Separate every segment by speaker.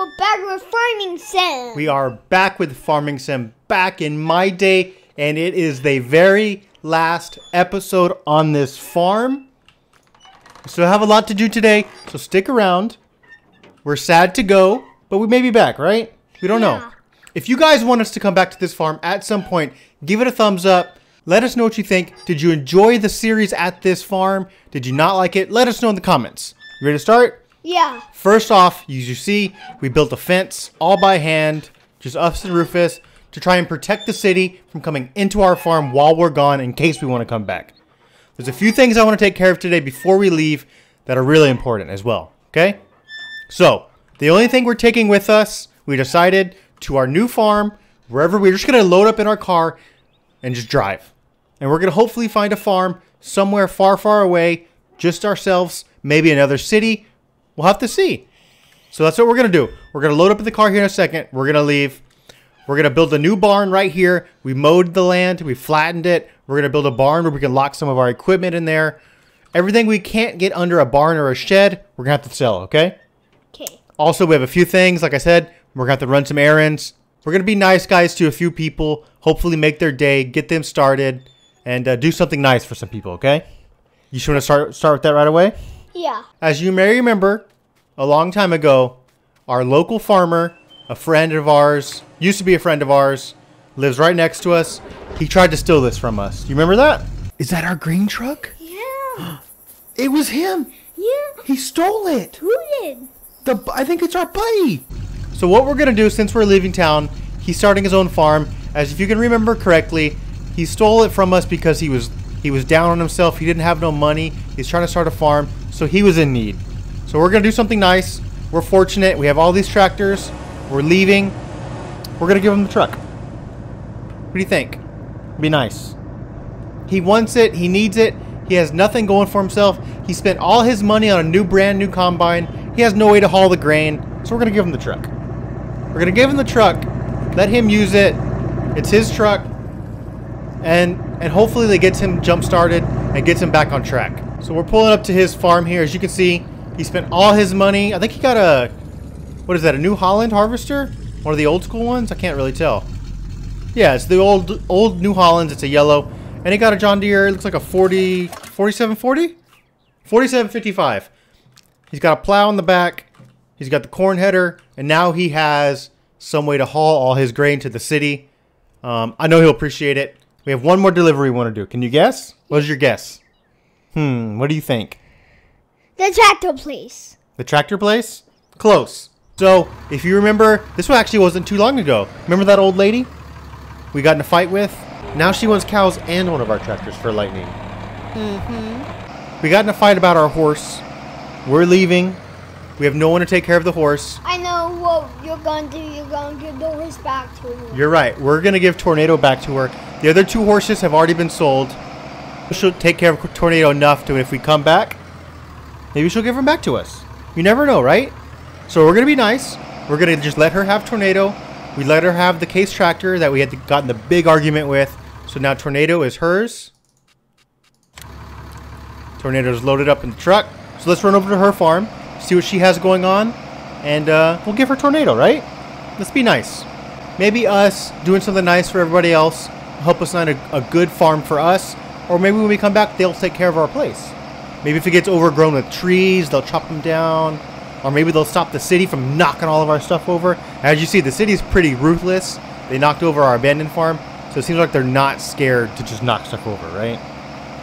Speaker 1: We're back with Farming Sim.
Speaker 2: We are back with Farming Sim back in my day, and it is the very last episode on this farm. We still have a lot to do today, so stick around. We're sad to go, but we may be back, right? We don't know. If you guys want us to come back to this farm at some point, give it a thumbs up. Let us know what you think. Did you enjoy the series at this farm? Did you not like it? Let us know in the comments. You ready to start?
Speaker 1: Yeah.
Speaker 2: First off, as you see, we built a fence all by hand, just us and Rufus, to try and protect the city from coming into our farm while we're gone in case we want to come back. There's a few things I want to take care of today before we leave that are really important as well, okay? So, the only thing we're taking with us, we decided to our new farm, wherever we're just going to load up in our car and just drive. And we're going to hopefully find a farm somewhere far, far away, just ourselves, maybe another city. We'll have to see. So that's what we're going to do. We're going to load up in the car here in a second. We're going to leave. We're going to build a new barn right here. We mowed the land. We flattened it. We're going to build a barn where we can lock some of our equipment in there. Everything we can't get under a barn or a shed, we're going to have to sell, okay?
Speaker 1: Okay.
Speaker 2: Also, we have a few things. Like I said, we're going to have to run some errands. We're going to be nice guys to a few people. Hopefully make their day, get them started, and uh, do something nice for some people, okay? You just want to start, start with that right away?
Speaker 1: Yeah.
Speaker 2: As you may remember, a long time ago, our local farmer, a friend of ours, used to be a friend of ours, lives right next to us. He tried to steal this from us. Do you remember that? Is that our green truck?
Speaker 1: Yeah.
Speaker 2: It was him.
Speaker 1: Yeah.
Speaker 2: He stole it.
Speaker 1: Who did?
Speaker 2: The I think it's our buddy. So what we're gonna do since we're leaving town, he's starting his own farm. As if you can remember correctly, he stole it from us because he was he was down on himself. He didn't have no money. He's trying to start a farm, so he was in need. So we're gonna do something nice. We're fortunate. We have all these tractors. We're leaving. We're gonna give him the truck. What do you think? Be nice. He wants it. He needs it. He has nothing going for himself. He spent all his money on a new brand new combine. He has no way to haul the grain. So we're going to give him the truck. We're going to give him the truck. Let him use it. It's his truck. And and hopefully that gets him jump started and gets him back on track. So we're pulling up to his farm here. As you can see, he spent all his money. I think he got a what is that? A New Holland harvester? One of the old school ones? I can't really tell. Yeah, it's the old old New Hollands. It's a yellow. And he got a John Deere. It looks like a 40, 4740? 4755. He's got a plow in the back. He's got the corn header. And now he has some way to haul all his grain to the city. Um, I know he'll appreciate it. We have one more delivery we want to do. Can you guess? What's your guess? Hmm, what do you think?
Speaker 1: The tractor place.
Speaker 2: The tractor place? Close. So, if you remember, this one actually wasn't too long ago. Remember that old lady we got in a fight with? Now she wants cows and one of our tractors for lightning. Mm-hmm. We got in a fight about our horse. We're leaving. We have no one to take care of the horse.
Speaker 1: I know what you're gonna do. You're gonna give the horse back to her.
Speaker 2: You're right. We're going to give Tornado back to her. The other two horses have already been sold. She'll take care of Tornado enough to if we come back, maybe she'll give him back to us. You never know, right? So we're going to be nice. We're going to just let her have Tornado. We let her have the case tractor that we had gotten the big argument with. So now Tornado is hers. Tornado's loaded up in the truck. So let's run over to her farm, see what she has going on, and uh, we'll give her Tornado, right? Let's be nice. Maybe us doing something nice for everybody else help us find a, a good farm for us, or maybe when we come back, they'll take care of our place. Maybe if it gets overgrown with trees, they'll chop them down, or maybe they'll stop the city from knocking all of our stuff over. As you see, the city's pretty ruthless. They knocked over our abandoned farm, so it seems like they're not scared to just knock stuff over, right?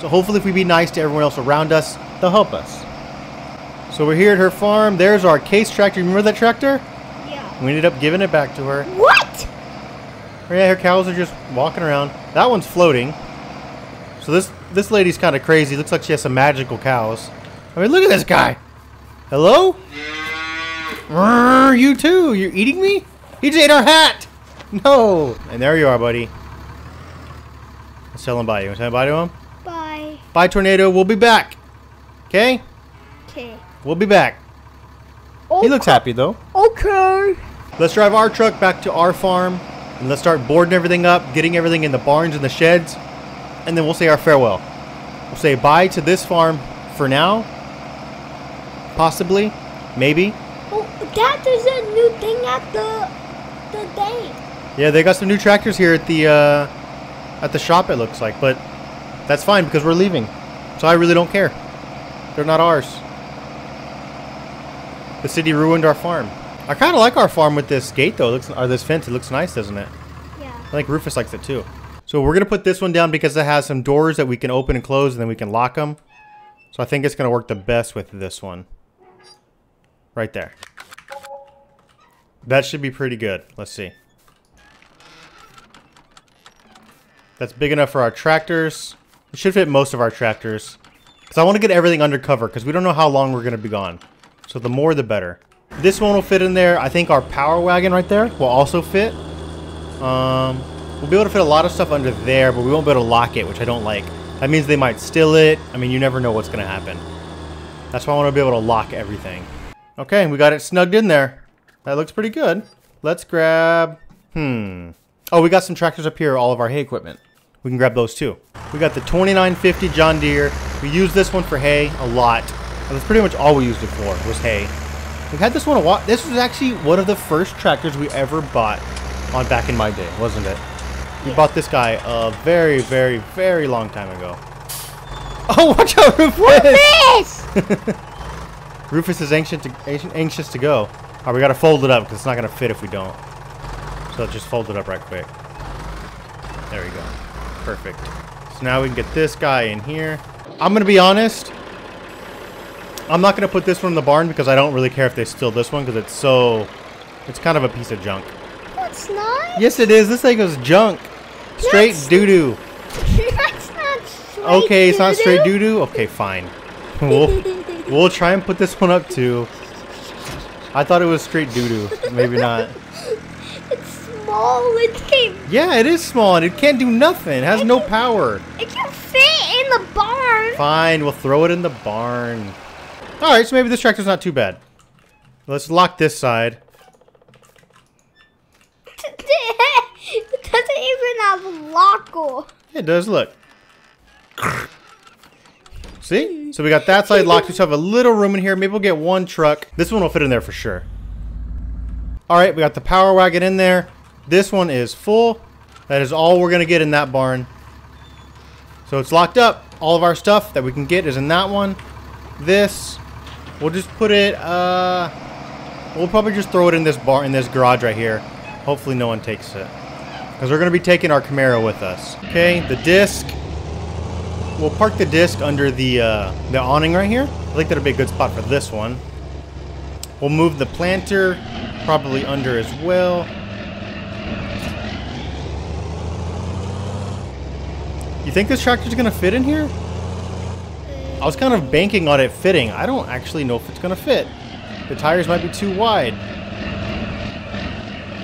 Speaker 2: So hopefully if we be nice to everyone else around us, they'll help us. So we're here at her farm. There's our case tractor. Remember that tractor?
Speaker 1: Yeah.
Speaker 2: We ended up giving it back to her.
Speaker 1: What?
Speaker 2: Yeah, her cows are just walking around. That one's floating. So this this lady's kind of crazy. Looks like she has some magical cows. I mean, look at this guy. Hello? You too. You're eating me? He just ate our hat. No. And there you are, buddy. Let's tell him bye. You want to tell him bye to him?
Speaker 1: Bye.
Speaker 2: Bye, Tornado. We'll be back. Okay?
Speaker 1: Okay.
Speaker 2: We'll be back. He looks happy, though.
Speaker 1: Okay.
Speaker 2: Let's drive our truck back to our farm and let's start boarding everything up, getting everything in the barns and the sheds, and then we'll say our farewell. We'll say bye to this farm for now. Possibly. Maybe.
Speaker 1: Oh, Dad, there's a new thing got the the day.
Speaker 2: Yeah, they got some new tractors here at the uh, at the shop. It looks like, but that's fine because we're leaving, so I really don't care. They're not ours. The city ruined our farm. I kind of like our farm with this gate though. It looks or this fence. It looks nice, doesn't it?
Speaker 1: Yeah.
Speaker 2: I think Rufus likes it too. So we're gonna put this one down because it has some doors that we can open and close, and then we can lock them. So I think it's gonna work the best with this one. Right there. That should be pretty good. Let's see. That's big enough for our tractors. It should fit most of our tractors. Because I want to get everything under cover because we don't know how long we're going to be gone. So the more the better. This one will fit in there. I think our power wagon right there will also fit. Um, we'll be able to fit a lot of stuff under there, but we won't be able to lock it, which I don't like. That means they might steal it. I mean, you never know what's going to happen. That's why I want to be able to lock everything. Okay, we got it snugged in there. That looks pretty good. Let's grab... Hmm. Oh, we got some tractors up here, all of our hay equipment. We can grab those too. We got the 2950 John Deere. We use this one for hay a lot. That's pretty much all we used it for, was hay. We've had this one a while. This was actually one of the first tractors we ever bought on back in my day, wasn't it? We bought this guy a very, very, very long time ago. Oh, watch out, Rufus!
Speaker 1: This!
Speaker 2: Rufus is anxious to, anxious to go. Alright, we gotta fold it up because it's not gonna fit if we don't. So let's just fold it up right quick. There we go. Perfect. So now we can get this guy in here. I'm gonna be honest. I'm not gonna put this one in the barn because I don't really care if they steal this one because it's so... It's kind of a piece of junk.
Speaker 1: That's not.
Speaker 2: Yes, it is. This thing is junk. Straight
Speaker 1: Yes.
Speaker 2: doo-doo.
Speaker 1: That's not straight.
Speaker 2: Okay, it's not straight
Speaker 1: doo-doo.
Speaker 2: doo-doo? Okay, fine. We'll, we'll try and put this one up too. I thought it was straight doo-doo. Maybe not.
Speaker 1: It's small. It can't.
Speaker 2: Yeah, it is small and it can't do nothing. It has no power.
Speaker 1: it can fit in the barn.
Speaker 2: Fine, we'll throw it in the barn. Alright, so maybe this tractor's not too bad. Let's lock this side.
Speaker 1: it doesn't even have a.
Speaker 2: It does, look. See? So we got that side locked. We still have a little room in here. Maybe we'll get one truck. This one will fit in there for sure. Alright, we got the power wagon in there. This one is full. That is all we're going to get in that barn. So it's locked up. All of our stuff that we can get is in that one. This, we'll just put it, uh, we'll probably just throw it in this bar, in this garage right here. Hopefully no one takes it. Because we're going to be taking our Camaro with us. Okay, the disc. We'll park the disc under the, uh, the awning right here. I think that'll be a good spot for this one. We'll move the planter probably under as well. You think this tractor's gonna fit in here? I was kind of banking on it fitting. I don't actually know if it's gonna fit. The tires might be too wide.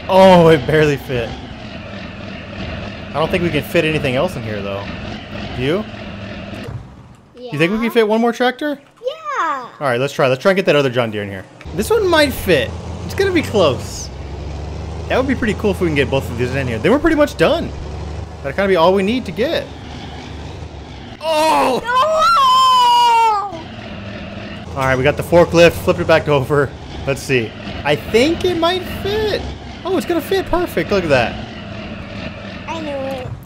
Speaker 2: Oh, it barely fit. I don't think we can fit anything else in here though. Do you? You think we can fit one more tractor?
Speaker 1: Yeah.
Speaker 2: All right, let's try. Let's try and get that other John Deere in here. This one might fit. It's gonna be close. That would be pretty cool if we can get both of these in here. Then we're pretty much done. That'll kind of be all we need to get. Oh!
Speaker 1: No!
Speaker 2: All right, we got the forklift. Flipped it back over. Let's see. I think it might fit. Oh, it's gonna fit perfect. Look at that.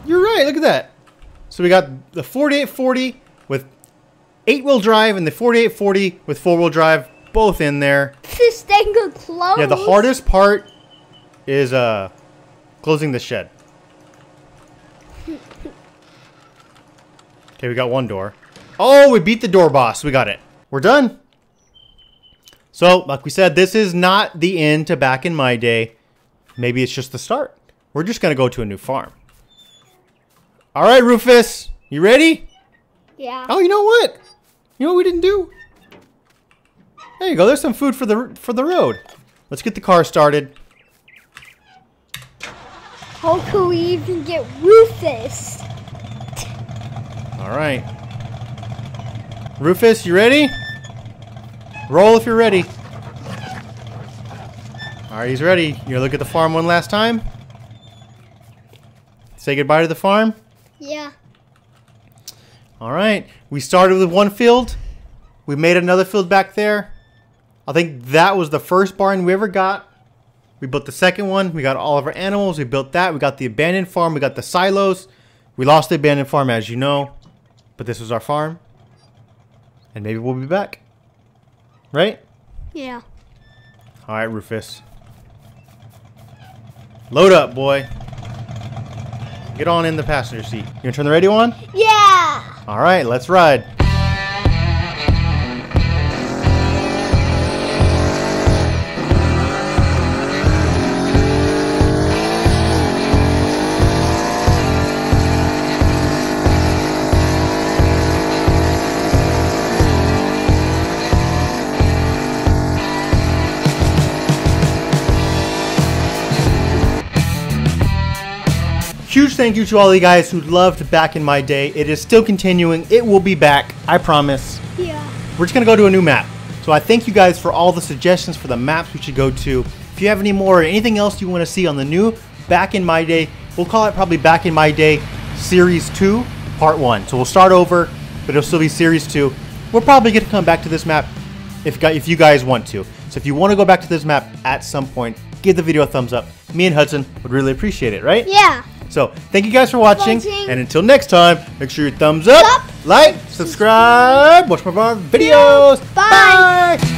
Speaker 1: I knew it.
Speaker 2: You're right. Look at that. So we got the 4840 with eight-wheel drive and the 4840 with four-wheel drive, both in there.
Speaker 1: This thing could close.
Speaker 2: Yeah, the hardest part is uh closing the shed. Okay, we got one door. Oh, we beat the door boss. We got it. We're done. So, like we said, this is not the end to back in my day. Maybe it's just the start. We're just going to go to a new farm. All right, Rufus. You ready?
Speaker 1: Yeah.
Speaker 2: Oh, you know what? You know what we didn't do? There you go. There's some food for the for the road. Let's get the car started.
Speaker 1: How could we even get Rufus?
Speaker 2: All right. Rufus, you ready? Roll if you're ready. All right, he's ready. You gonna look at the farm one last time? Say goodbye to the farm.
Speaker 1: Yeah.
Speaker 2: All right. We started with one field. We made another field back there. I think that was the first barn we ever got. We built the second one. We got all of our animals. We built that. We got the abandoned farm. We got the silos. We lost the abandoned farm, as you know. But this was our farm. And maybe we'll be back. Right?
Speaker 1: Yeah.
Speaker 2: All right, Rufus. Load up, boy. Get on in the passenger seat. You gonna turn the radio on?
Speaker 1: Yeah.
Speaker 2: All right, let's ride. Thank you to all you guys who loved Back in My Day. It is still continuing. It will be back. I promise.
Speaker 1: Yeah.
Speaker 2: We're just going to go to a new map. So I thank you guys for all the suggestions for the maps we should go to. If you have any more or anything else you want to see on the new Back in My Day, we'll call it probably Back in My Day Series 2, Part 1. So we'll start over, but it'll still be Series 2. We're probably going to come back to this map if, if you guys want to. So if you want to go back to this map at some point, give the video a thumbs up. Me and Hudson would really appreciate it, right?
Speaker 1: Yeah.
Speaker 2: So thank you guys for watching,
Speaker 1: Watching.
Speaker 2: and until next time, make sure you thumbs up,
Speaker 1: Up.
Speaker 2: like, subscribe, watch more of our videos.
Speaker 1: Bye.
Speaker 2: Bye.